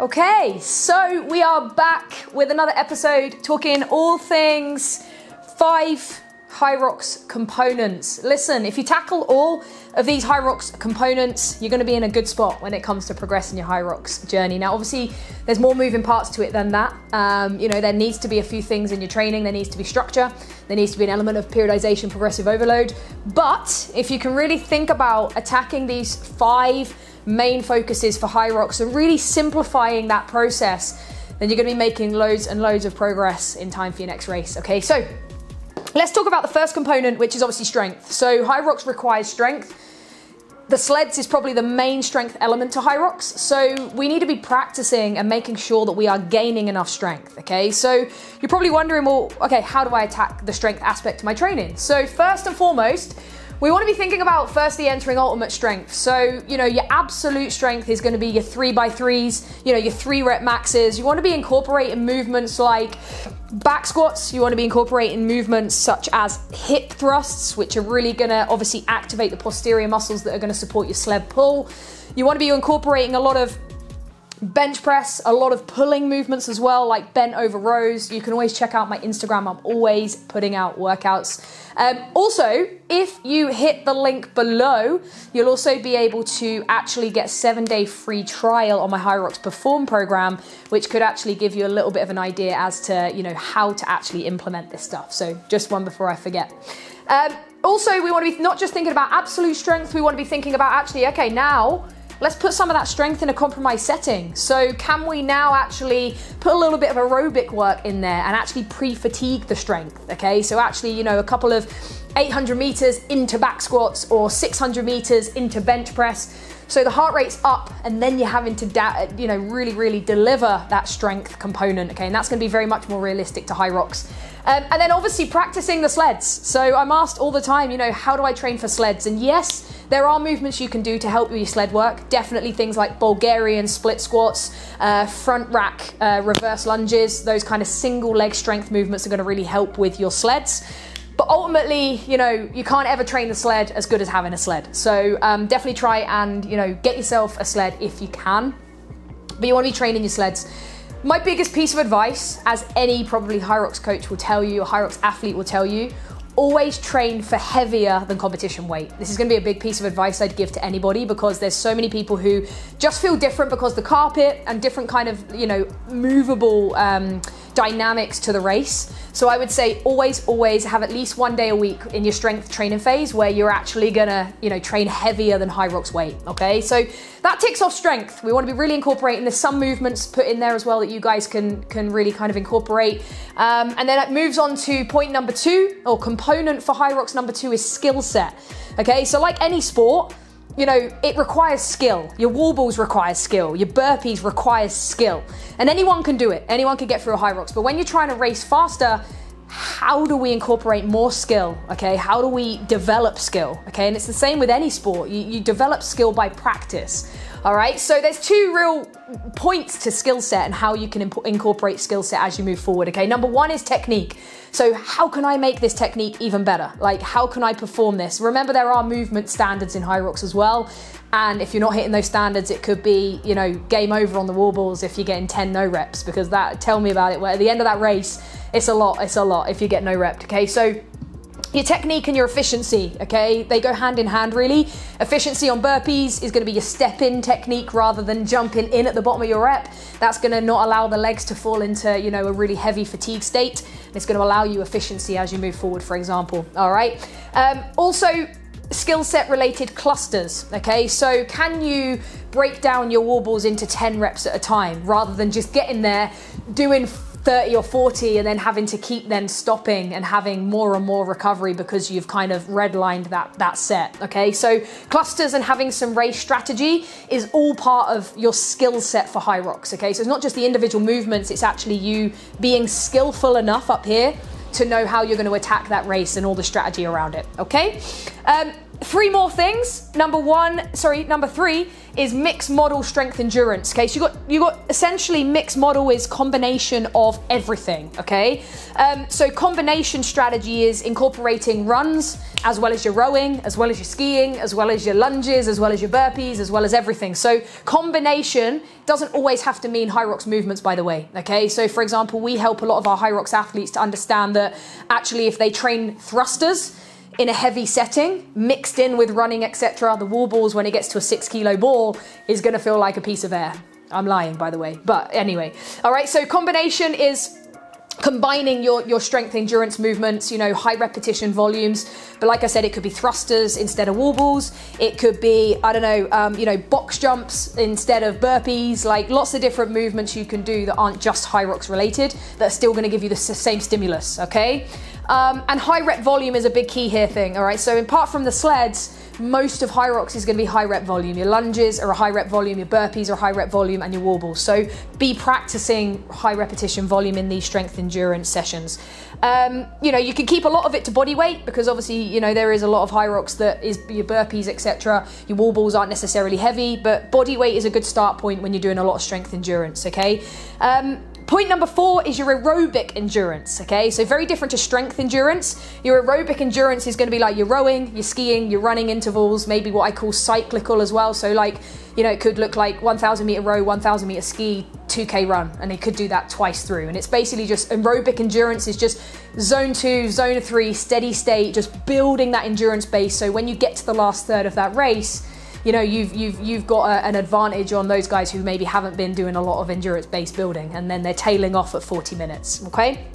Okay, so we are back with another episode talking all things five Hyrox components. Listen, if you tackle all of these Hyrox components, you're going to be in a good spot when it comes to progressing your Hyrox journey. Now, obviously, there's more moving parts to it than that. Um, you know, there needs to be a few things in your training. There needs to be structure. There needs to be an element of periodization, progressive overload. But if you can really think about attacking these five main focuses for Hyrox and really simplifying that process, then you're going to be making loads and loads of progress in time for your next race. Okay, so Let's talk about the first component, which is obviously strength. So Hyrox requires strength. The sleds is probably the main strength element to Hyrox. So we need to be practicing and making sure that we are gaining enough strength. Okay, so you're probably wondering, well, okay, how do I attack the strength aspect of my training? So first and foremost, we want to be thinking about firstly entering ultimate strength. So, you know, your absolute strength is going to be your three by threes, you know, your three rep maxes. You want to be incorporating movements like back squats. You want to be incorporating movements such as hip thrusts, which are really going to obviously activate the posterior muscles that are going to support your sled pull. You want to be incorporating a lot of bench press, a lot of pulling movements as well, like bent over rows. You can always check out my Instagram. I'm always putting out workouts. Um, also, if you hit the link below, you'll also be able to actually get seven day free trial on my Hyrox Perform program, which could actually give you a little bit of an idea as to you know how to actually implement this stuff. So just one before I forget. Um, also, we want to be not just thinking about absolute strength. We want to be thinking about actually, okay, now let's put some of that strength in a compromised setting. So can we now actually put a little bit of aerobic work in there and actually pre-fatigue the strength? Okay, so actually, you know, a couple of 800 meters into back squats or 600 meters into bench press. So the heart rate's up, and then you're having to, you know, really, really deliver that strength component. Okay, and that's going to be very much more realistic to Hyrox. Um, and then obviously practicing the sleds. So I'm asked all the time, you know, how do I train for sleds? And yes, there are movements you can do to help with your sled work. Definitely things like Bulgarian split squats, uh, front rack uh, reverse lunges, those kind of single leg strength movements are going to really help with your sleds. But ultimately, you know, you can't ever train the sled as good as having a sled. So um, definitely try and, you know, get yourself a sled if you can. But you want to be training your sleds my biggest piece of advice, as any probably Hyrox coach will tell you, a Hyrox athlete will tell you, always train for heavier than competition weight. This is going to be a big piece of advice I'd give to anybody because there's so many people who just feel different because the carpet and different kind of, you know, movable um, dynamics to the race. So I would say always, always have at least one day a week in your strength training phase where you're actually gonna, you know, train heavier than Hyrox weight. Okay, so that ticks off strength. We want to be really incorporating. There's some movements put in there as well that you guys can can really kind of incorporate. Um, and then it moves on to point number two or component for Hyrox number two is skill set. Okay, so like any sport you know, it requires skill. Your wall balls require skill. Your burpees require skill. And anyone can do it. Anyone can get through a Hyrox. But when you're trying to race faster, how do we incorporate more skill? Okay, how do we develop skill? Okay, and it's the same with any sport. You, you develop skill by practice. All right, so there's two real points to skill set and how you can imp- incorporate skill set as you move forward. Okay, number one is technique. So, how can I make this technique even better? Like, how can I perform this? Remember, there are movement standards in Hyrox as well. And if you're not hitting those standards, it could be, you know, game over on the wall balls if you're getting 10 no reps, because that, tell me about it. Where at the end of that race, it's a lot, it's a lot if you get no rep. Okay, so your technique and your efficiency, okay? They go hand in hand, really. Efficiency on burpees is gonna be your step in technique rather than jumping in at the bottom of your rep. That's gonna not allow the legs to fall into, you know, a really heavy fatigue state. It's gonna allow you efficiency as you move forward, for example, all right? Um, also, skill set related clusters, okay? So, can you break down your wall balls into 10 reps at a time rather than just getting there, doing 30 or 40 and then having to keep then stopping and having more and more recovery because you've kind of redlined that that set okay? So clusters and having some race strategy is all part of your skill set for Hyrox okay? So it's not just the individual movements it's actually you being skillful enough up here to know how you're going to attack that race and all the strategy around it okay? Um, three more things. Number one, sorry, number three is mixed model strength endurance. Okay, so you got you got essentially mixed model is combination of everything. Okay, um, so combination strategy is incorporating runs as well as your rowing, as well as your skiing, as well as your lunges, as well as your burpees, as well as everything. So combination doesn't always have to mean Hyrox movements, by the way. Okay, so for example, we help a lot of our Hyrox athletes to understand that actually if they train thrusters in a heavy setting, mixed in with running, etc., the wall balls, when it gets to a six kilo ball, is going to feel like a piece of air. I'm lying, by the way. But anyway, all right, so combination is combining your, your strength endurance movements, you know, high repetition volumes. But like I said, it could be thrusters instead of wall balls. It could be, I don't know, um, you know, box jumps instead of burpees. Like lots of different movements you can do that aren't just Hyrox related that are still going to give you the same stimulus, okay? Um, and high rep volume is a big key here thing, all right? So apart from the sleds, most of high Hyrox is going to be high rep volume. Your lunges are a high rep volume, your burpees are high rep volume, and your wall balls. So be practicing high repetition volume in these strength endurance sessions. Um, you know, you can keep a lot of it to body weight because obviously, you know, there is a lot of high Hyrox that is your burpees, etc. Your wall balls aren't necessarily heavy, but body weight is a good start point when you're doing a lot of strength endurance, okay? Um, Point number four is your aerobic endurance. Okay, so very different to strength endurance. Your aerobic endurance is going to be like your rowing, your skiing, your running intervals, maybe what I call cyclical as well. So, like, you know, it could look like 1,000 meter row, 1,000 meter ski, 2k run, and they could do that twice through. And it's basically just aerobic endurance is just zone two, zone three, steady state, just building that endurance base. So when you get to the last third of that race, you know you've you've you've got a, an advantage on those guys who maybe haven't been doing a lot of endurance based building and then they're tailing off at 40 minutes okay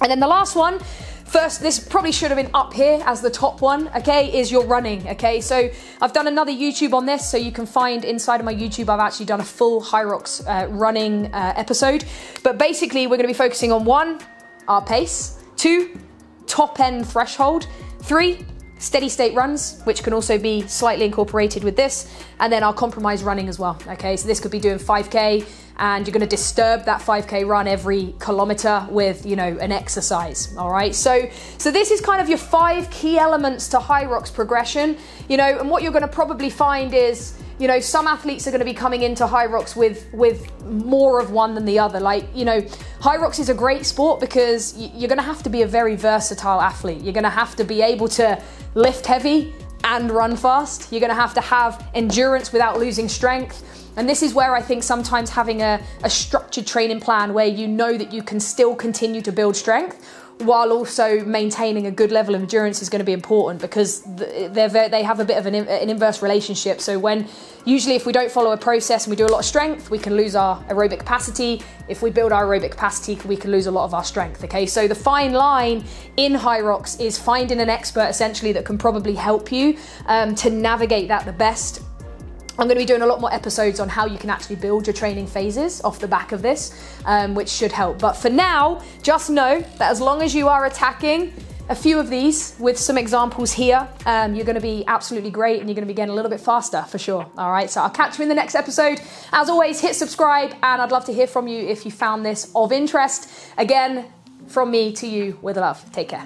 and then the last one First, this probably should have been up here as the top one, okay, is your running, okay? So I've done another YouTube on this, so you can find inside of my YouTube, I've actually done a full Hyrox uh, running uh, episode. But basically, we're gonna be focusing on one, our pace, two, top end threshold, three, steady state runs, which can also be slightly incorporated with this, and then our compromise running as well. Okay, so this could be doing 5k, and you're going to disturb that 5k run every kilometer with you know an exercise. All right, so so this is kind of your five key elements to Hyrox progression. You know, and what you're going to probably find is you know some athletes are going to be coming into Hyrox with with more of one than the other. Like you know Hyrox is a great sport because you're going to have to be a very versatile athlete. You're going to have to be able to lift heavy and run fast. You're going to have to have endurance without losing strength. And this is where I think sometimes having a, a structured training plan where you know that you can still continue to build strength while also maintaining a good level of endurance is going to be important because they're they have a bit of an, an, inverse relationship. So when usually if we don't follow a process and we do a lot of strength, we can lose our aerobic capacity. If we build our aerobic capacity, we can lose a lot of our strength. Okay, so the fine line in Hyrox is finding an expert essentially that can probably help you um, to navigate that the best I'm going to be doing a lot more episodes on how you can actually build your training phases off the back of this, um, which should help. But for now, just know that as long as you are attacking a few of these with some examples here, um, you're going to be absolutely great and you're going to be getting a little bit faster for sure. All right, so I'll catch you in the next episode. As always, hit subscribe and I'd love to hear from you if you found this of interest. Again, from me to you with love. Take care.